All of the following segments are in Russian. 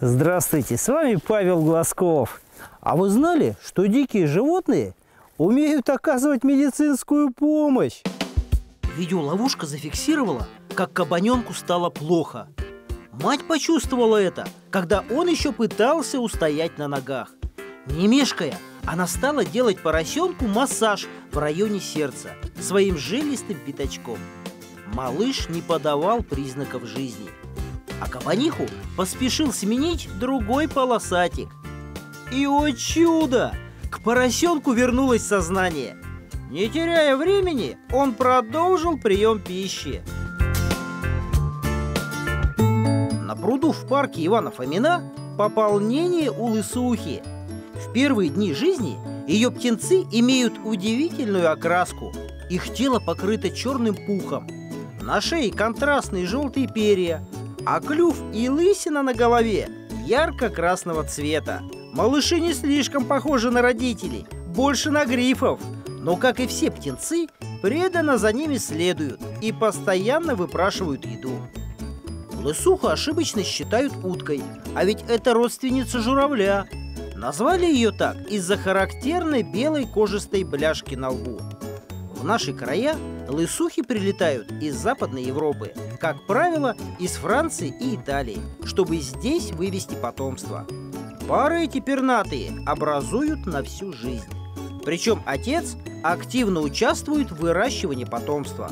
Здравствуйте, с вами Павел Глазков. А вы знали, что дикие животные умеют оказывать медицинскую помощь? Видеоловушка зафиксировала, как кабаненку стало плохо. Мать почувствовала это, когда он еще пытался устоять на ногах. Не мешкая, она стала делать поросенку массаж в районе сердца своим жилистым пятачком. Малыш не подавал признаков жизни. А кабаниху поспешил сменить другой полосатик. И, о чудо! К поросенку вернулось сознание. Не теряя времени, он продолжил прием пищи. На пруду в парке Ивана Фомина пополнение у лысухи. В первые дни жизни ее птенцы имеют удивительную окраску. Их тело покрыто черным пухом. На шее контрастные желтые перья, а клюв и лысина на голове ярко-красного цвета. Малыши не слишком похожи на родителей, больше на грифов, но, как и все птенцы, преданно за ними следуют и постоянно выпрашивают еду. Лысуху ошибочно считают уткой, а ведь это родственница журавля. Назвали ее так из-за характерной белой кожистой бляшки на лбу. В наши края лысухи прилетают из Западной Европы, как правило, из Франции и Италии, чтобы здесь вывести потомство. Пары эти пернатые образуют на всю жизнь. Причем отец активно участвует в выращивании потомства.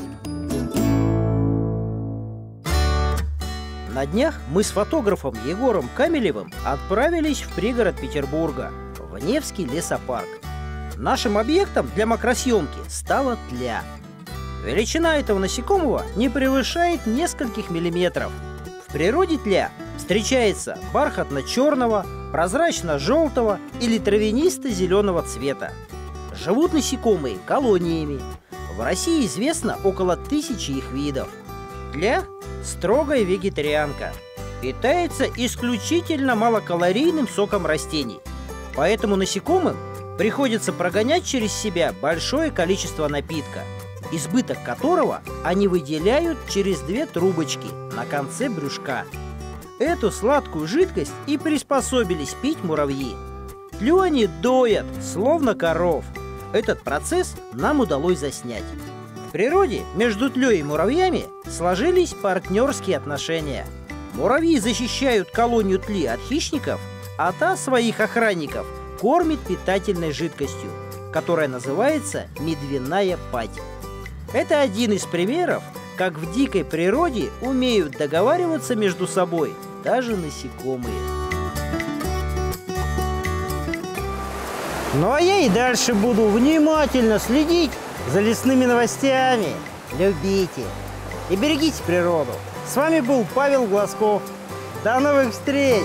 На днях мы с фотографом Егором Камелевым отправились в пригород Петербурга, в Невский лесопарк. Нашим объектом для макросъемки стала тля. Величина этого насекомого не превышает нескольких миллиметров. В природе тля встречается бархатно-черного, прозрачно-желтого или травянисто-зеленого цвета. Живут насекомые колониями. В России известно около тысячи их видов. Тля – строгая вегетарианка. Питается исключительно малокалорийным соком растений. Поэтому насекомым приходится прогонять через себя большое количество напитка, избыток которого они выделяют через две трубочки на конце брюшка. Эту сладкую жидкость и приспособились пить муравьи. Тлю они доят, словно коров. Этот процесс нам удалось заснять. В природе между тлей и муравьями сложились партнерские отношения. Муравьи защищают колонию тли от хищников, а та своих охранников – кормит питательной жидкостью, которая называется медвяная пать. Это один из примеров, как в дикой природе умеют договариваться между собой даже насекомые. Ну а я и дальше буду внимательно следить за лесными новостями. Любите и берегите природу. С вами был Павел Глазков. До новых встреч!